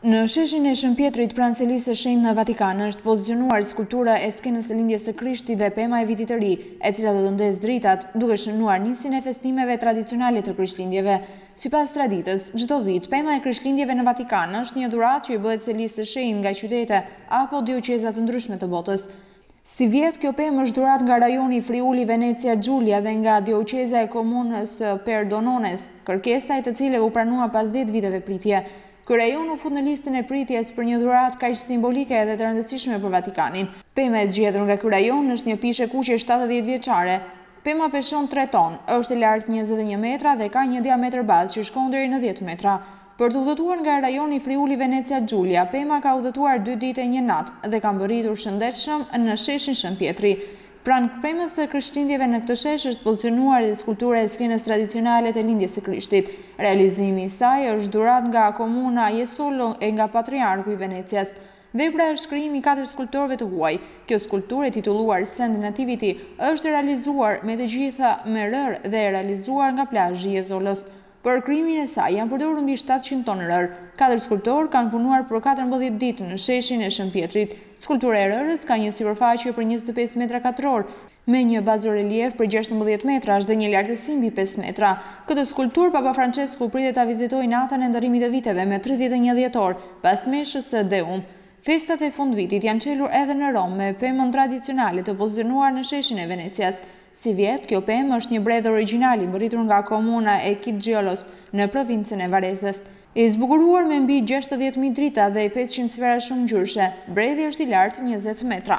Në sheshin e Shën Pjetrit, pranë selisë së shenjtë në Vatikan, është pozicionuar skulptura e skenës së lindjes së Krishtit dhe pema e Vitit të Ri, e cila do të ndezë dritat, duke shënuar nisjen e festimeve tradicionale të Krishtlindjeve. Sipas traditës, çdo vit, pema e Krishtlindjeve në Vatikan është një dhuratë që i bëhet selisë së shenjtë nga qytete apo dioqeza të ndryshme të botës. Sivjet, kjo pemë është dhuratë nga rajoni Friuli Venezia Giulia dhe nga Dioqeza e Komunës së Pordenones, kërkesa e të cilëve u pranua pas dhjetë viteve pritje. Ky rajon u fut në listën e pritjes për një dhuratë kaq simbolike edhe të rëndësishme për Vatikanin. Pema e zgjedhur nga ky rajon është një pishë e kuqe shtatëdhjetë vjeçare. Pema peshon tre tonë, është e lartë njëzet e një metra dhe ka një diametër bazë që shkon deri në dhjetë metra. Për të udhëtuar nga rajoni Friuli Venezia Giulia, Pema ka udhëtuar dy ditë e një natë dhe ka mbërritur shëndetshëm në sheshin Shën Pjetri. Pranë Pemës së Krishtlindjeve në këtë shesh është pozicionuar edhe skulptura e skenës tradicionale të Lindjes së Krishtit. Realizimi i saj është dhuratë nga Komuna Jesolo e nga Patriarku i Venecias. Vepra është krijim i katër skulptorëve të huaj. Kjo skulpturë e titulluar Sand Nativity është realizuar me të gjitha me rërë dhe realizuar nga plazhi i Jesolos. Për krijimin e saj janë përdorur mbi shtatëqind tonë rërë. Katër skulptorë kanë punuar për katërmbëdhjetë ditë në sheshin e Shën Pjetrit. Skulptura e rërës ka një sipërfaqe prej njëzet e pesë metra katrorë, me një bazoreliev prej gjashtëmbëdhjetë metrash dhe një lartësi mbi pesë metra. Këtë skulpturë Papa Françesku pritet ta vizitojë natën e ndërrimit të viteve me tridhjetë e një dhjetor, pas meshës Te Deum. Festat e fundvitit janë çelur edhe në Romë me pemën tradicionale të pozicionuar në sheshin e Venecias. Sivjet, kjo pemë është një bredh origjinal i mbërritur nga komuna e Çitiljos në provincën e Varezës. I zbukuruar me mbi gjashtëdhjetë mijë drita dhe i pesëqind sfera shumëngjyrëshe, bredhi është i lartë njëzet metra.